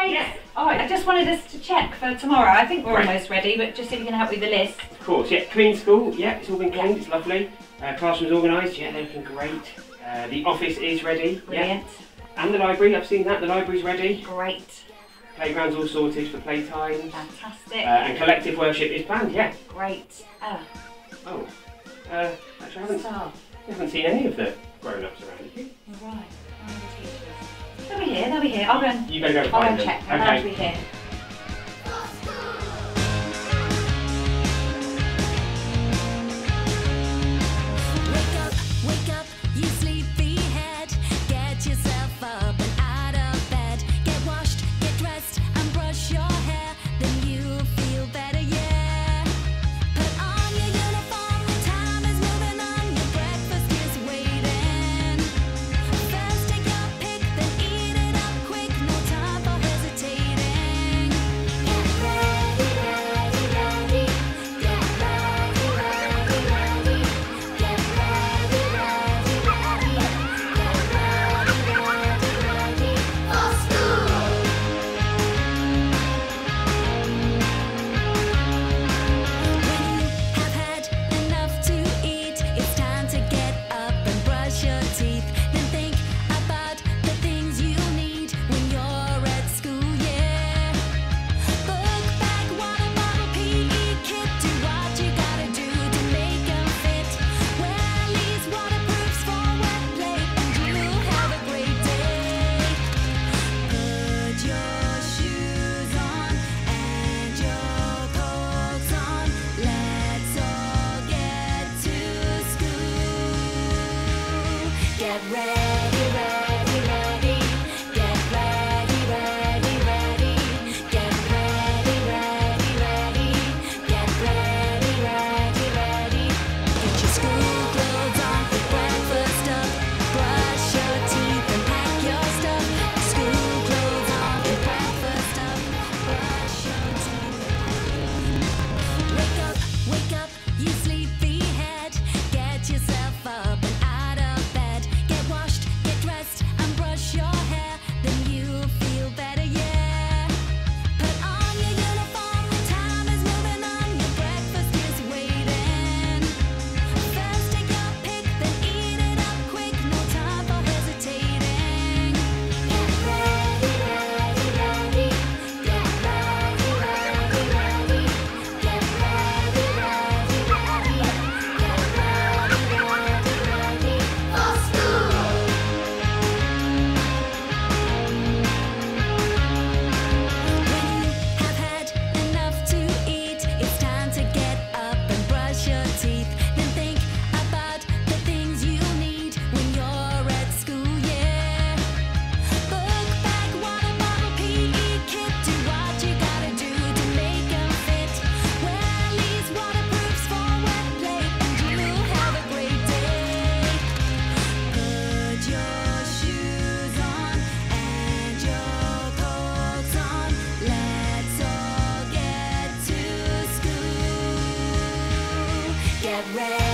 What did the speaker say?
28th? Yeah. All right, I just wanted us to check for tomorrow. I think we're almost ready, but just if you can help with the list. Of course, yeah. Clean school, yeah, it's all been cleaned, it's lovely. Uh, classrooms organised, yeah, they're looking great. Uh, the office is ready, yeah. And the library, I've seen that, the library's ready. Great. Playground's all sorted for playtime. Uh, Fantastic. and collective worship is planned, yeah. Great. Oh, Oh, uh, actually, I haven't. I haven't seen any of the grown-ups around, have you? All right. Where are the teachers? They'll be here, they'll be here. I'll go and, You better go I'll go and check. They're allowed to Okay. be here. red. get ready.